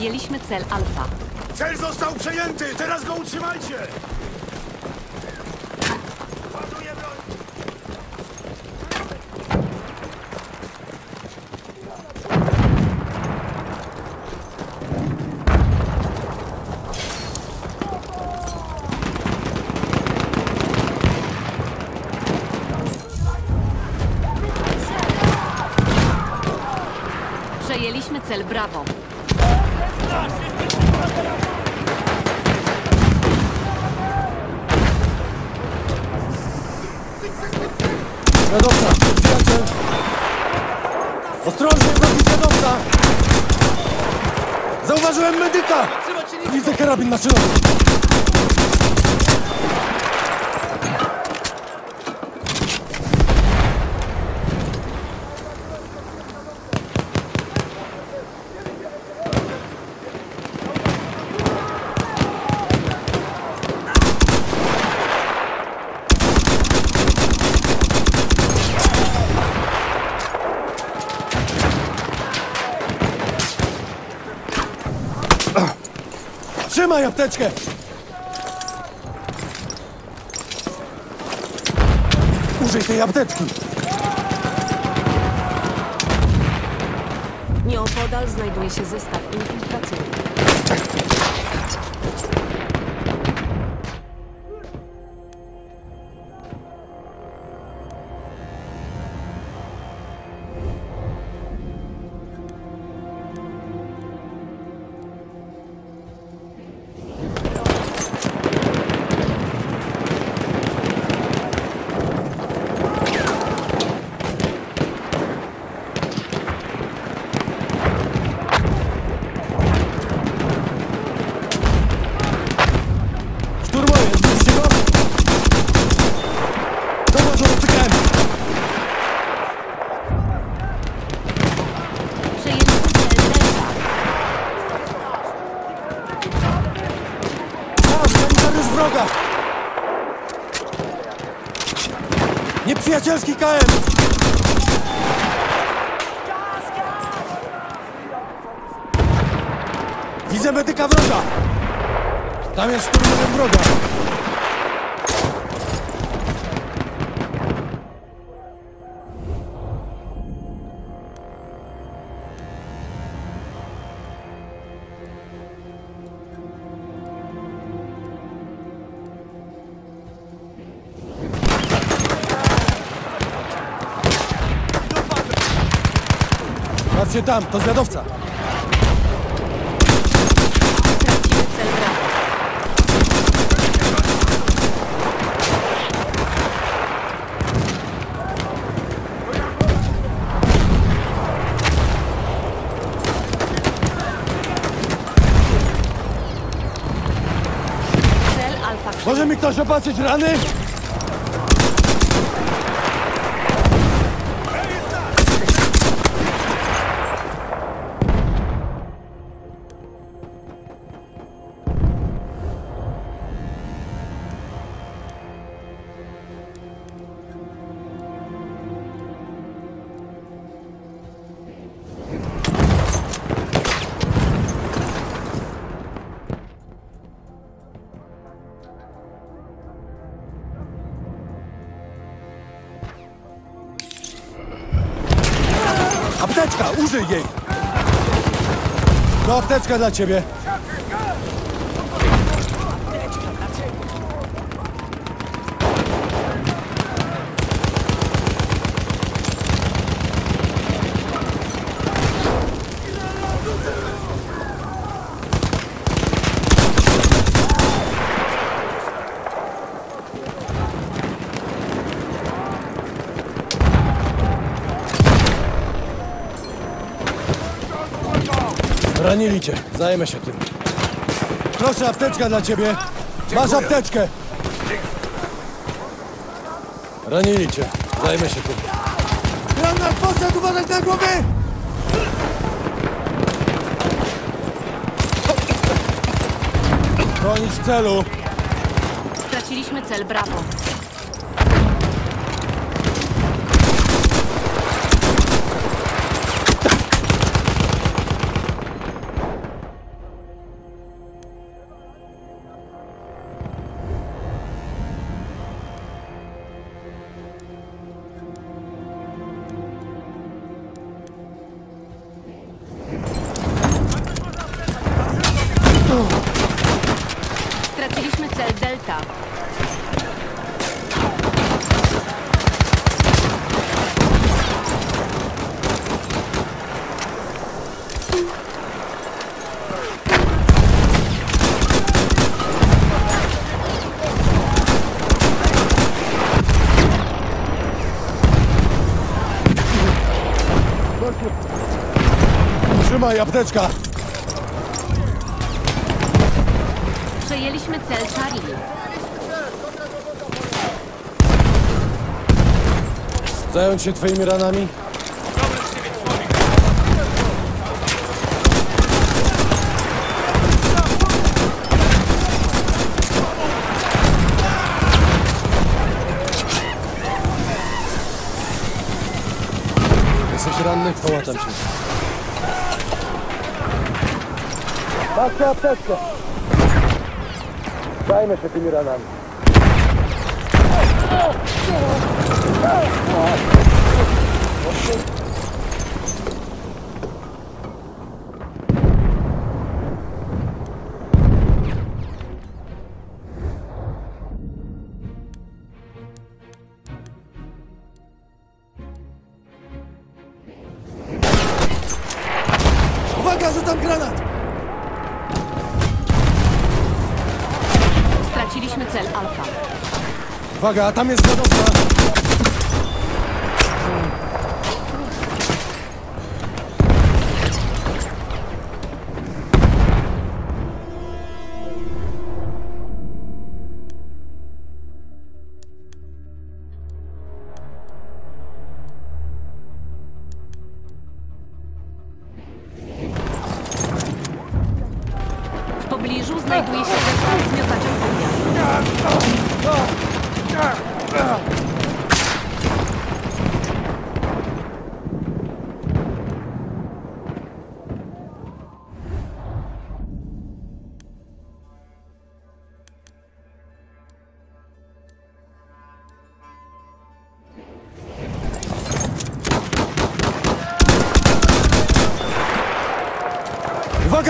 Przejęliśmy cel Alfa. Cel został przejęty! Teraz go utrzymajcie! Przejęliśmy cel Bravo. Zwiadowca, przyjaciel! Ostrożnie, wrogi zwiadowca! Zauważyłem medyka! Widzę karabin maszynowy. Trzymaj apteczkę! Użyj tej apteczki! Nieopodal znajduje się zestaw infiltracyjny. KM! Widzę medyka wroga! Tam jest Patrzcie tam, to zwiadowca! Tracimy cel Bravo. Cel Alfa Może mi ktoś opatrzyć rany? Użyj jej! To dla ciebie. Ranili cię. Zajmę się tym. Proszę, apteczka dla ciebie. Masz apteczkę. Ranili cię. Zajmę się tym. Granat, poszedł, uważać na głowy! Bronić celu. Straciliśmy cel Bravo. Trzymaj, apteczka! Przejęliśmy cel Charlie. Zająć się twoimi ranami? Jesteś ranny? Połatam się. Masz apteczkę! Zajmę się tymi ranami. Uwaga, rzucam granat! Cel Alfa. Uwaga, tam jest zadowna!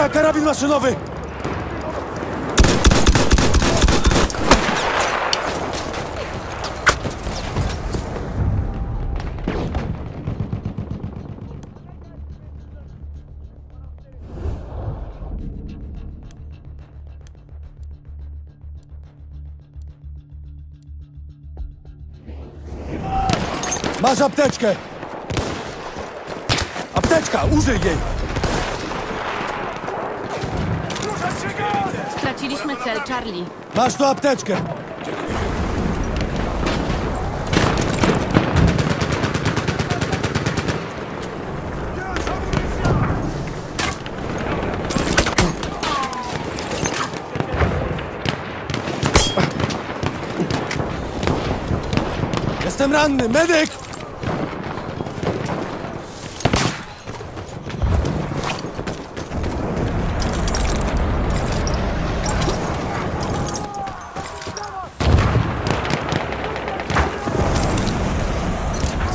Uwaga, karabin maszynowy! Masz apteczkę! Apteczka, użyj jej! Straciliśmy cel Charlie. Masz tu apteczkę! Jestem ranny, medyk!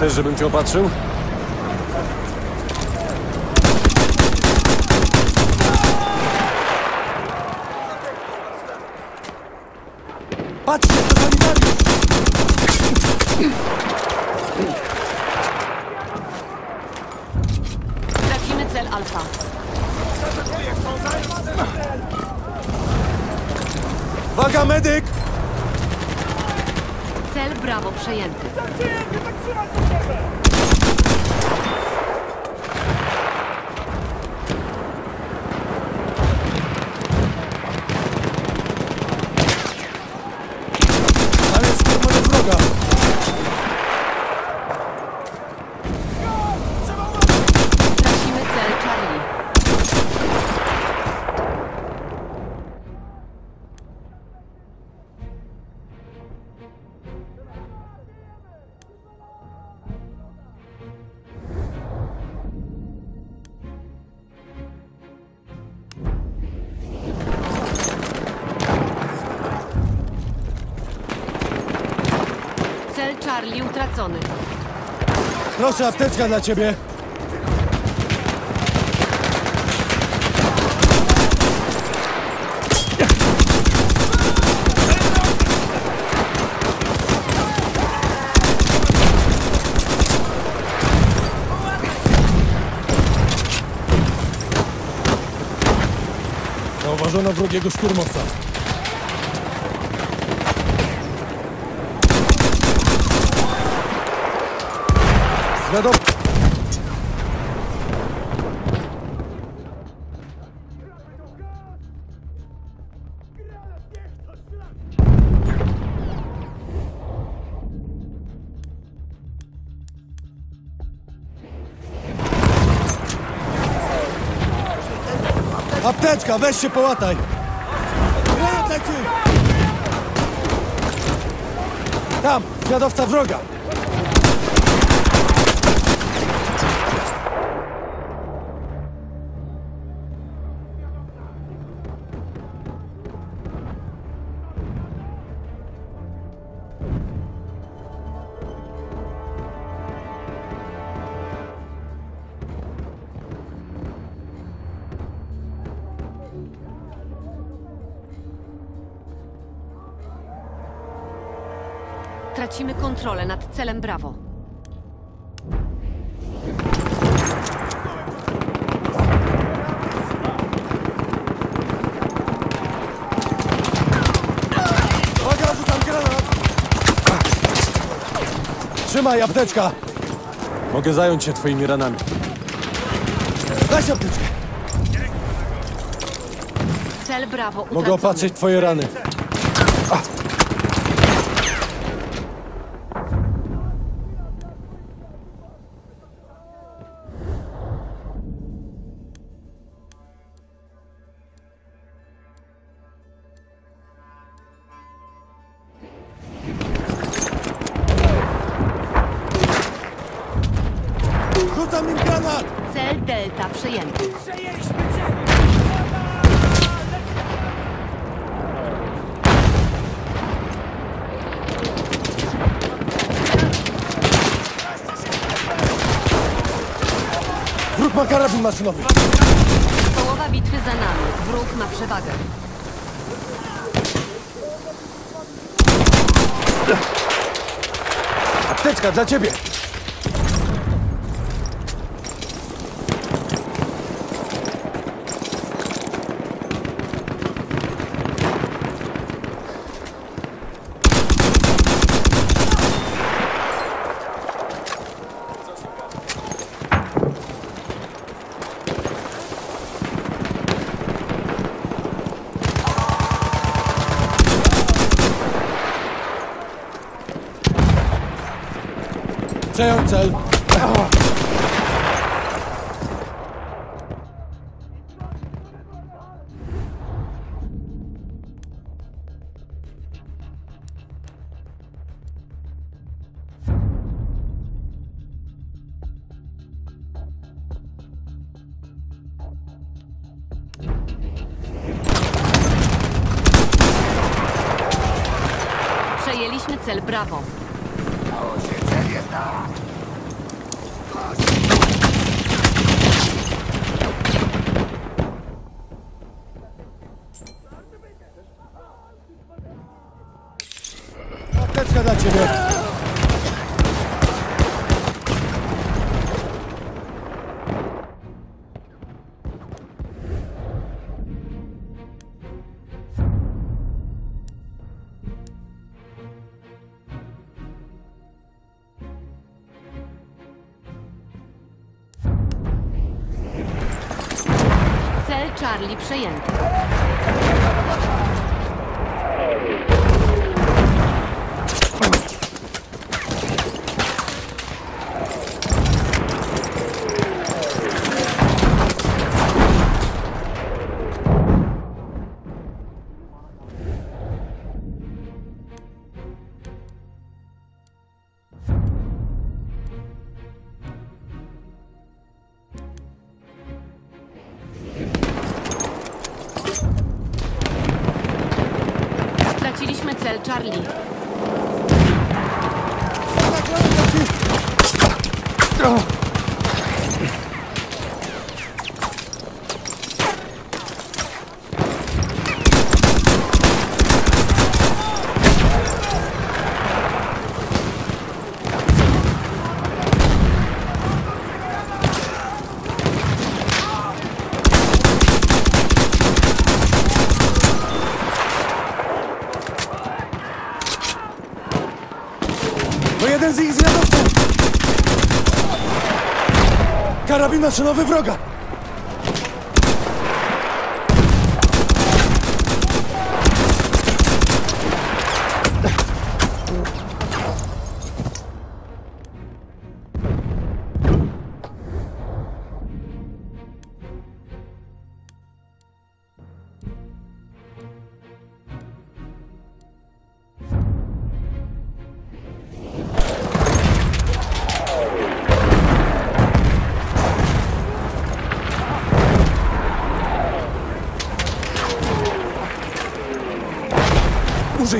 Chcesz, żebym cię opatrzył? Patrzcie, to sanitariusz! Charlie utracony. Proszę, apteczka dla ciebie. Zauważono wrogiego szturmowca. Zwiadom... Apteczka, weź się połataj! Granat leci! Tam, zwiadowca wroga! Tracimy kontrolę nad celem Bravo. Uwaga, rzucam granat! Trzymaj, apteczka! Mogę zająć się twoimi ranami. Weź apteczkę! Cel Bravo utracony. Mogę opatrzyć twoje rany. Rzucam nim granat! Cel Delta przejęty. Przejęliśmy cel! Wróg ma karabin maszynowy. Połowa bitwy za nami. Wróg ma przewagę. Apteczka dla ciebie! So. Charlie przejęty. Jeden z ich zwiadowców! Karabin maszynowy wroga!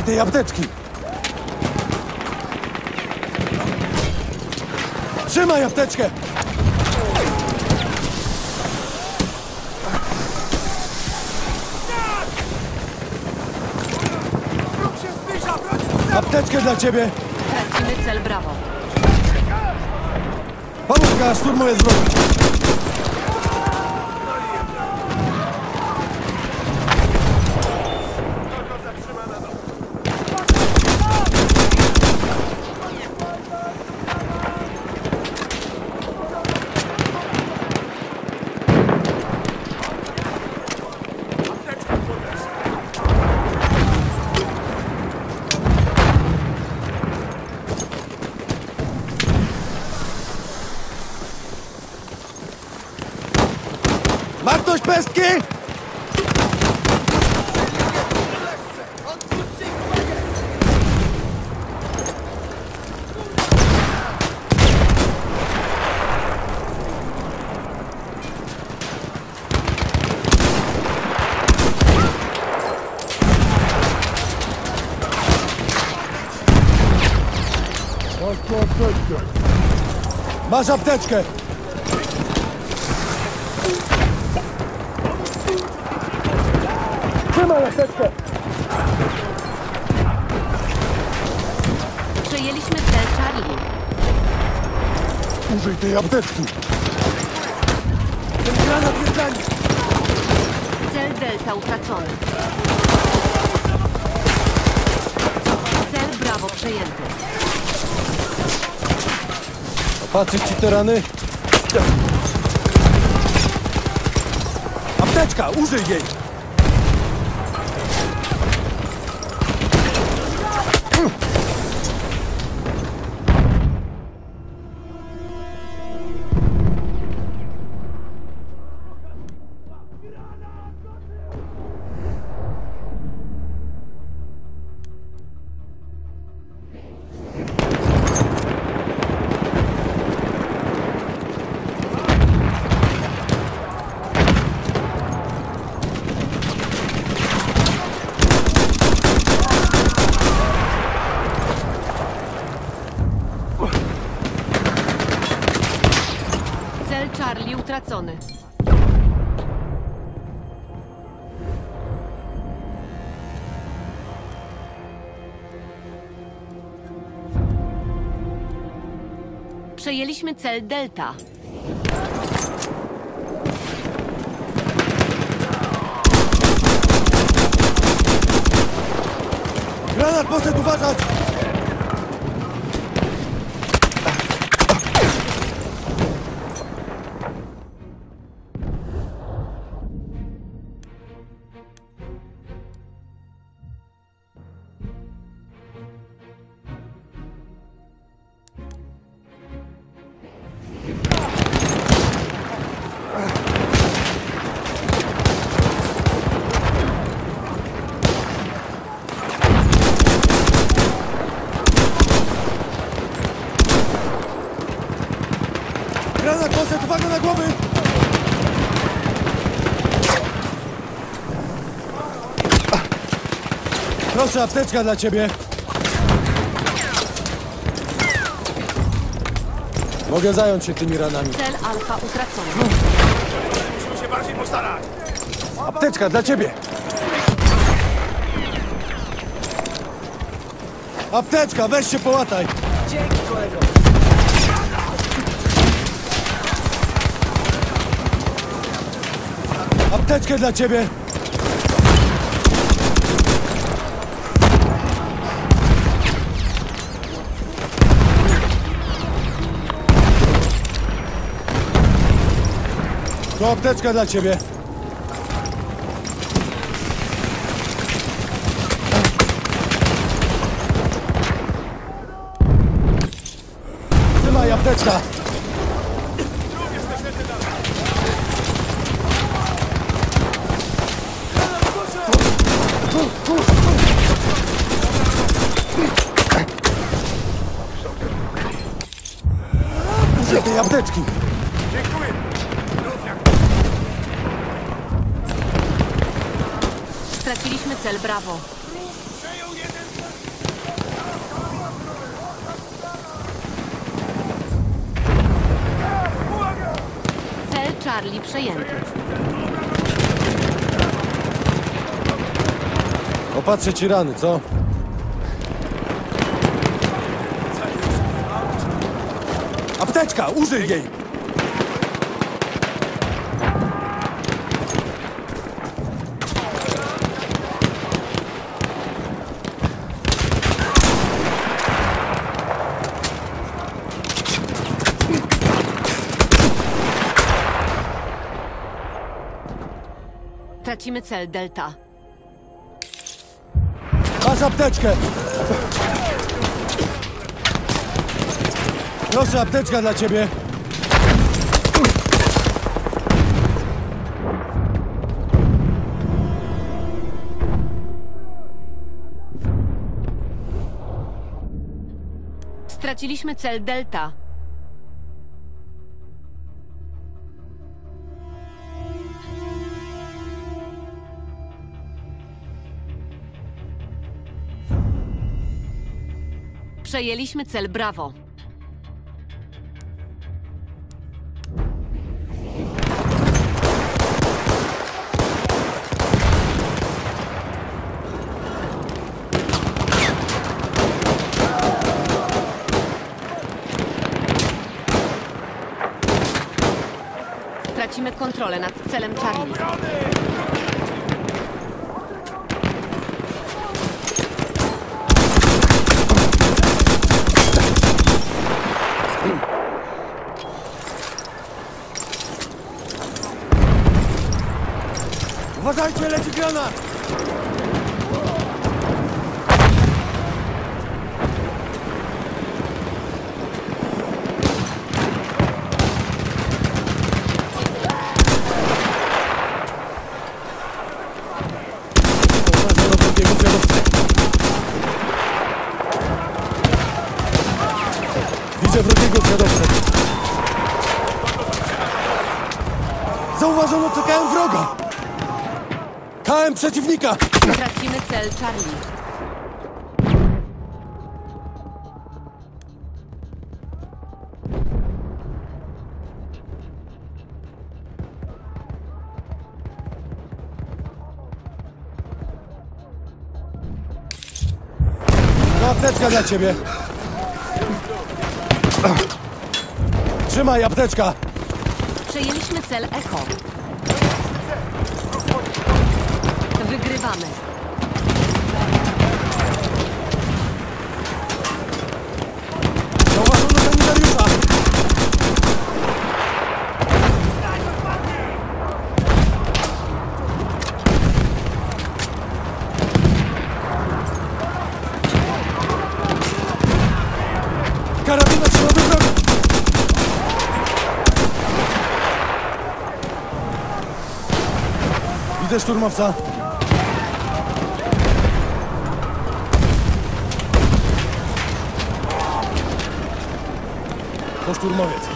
Tej apteczki! Trzymaj apteczkę! Apteczkę dla ciebie! Tracimy cel Brawo. Pałówka szturmuje z pestki? Masz apteczkę! Apteczkę! Przejęliśmy cel Charlie. Użyj tej apteczki! Ten granat jest dla nich! Cel Delta utracony. Cel Brawo przejęty. Opatrzyć ci te rany? Apteczka! Użyj jej! Utracony. Przejęliśmy cel Delta. Granat poszedł uważać! Proszę, apteczka dla ciebie. Mogę zająć się tymi ranami. Cel Alfa utracony. Musimy się bardziej postarać. Apteczka dla ciebie. Apteczka, weź się połataj. Dzięki, kolego. Apteczkę dla ciebie. To apteczka dla ciebie. Trzymaj apteczka. Użyj tej apteczki. Straciliśmy cel Bravo. Cel Charlie przejęty. Opatrzę ci rany, co? Apteczka! Użyj jej! Tracimy cel Delta. Masz apteczkę! Proszę, apteczka dla ciebie. Straciliśmy cel Delta. Przejęliśmy cel Bravo. Tracimy kontrolę nad celem Charlie. Uważajcie, leci granat! Widzę wrogiego kierowcę. Zauważono CKM wroga! KM przeciwnika! Tracimy cel Charlie. Apteczka dla ciebie. Trzymaj apteczka. Przejęliśmy cel Echo. Wygrywamy. Zauważono sanitariusza. Karabin otrzymowy wroga. Widzę szturmowca. To szturmowiec.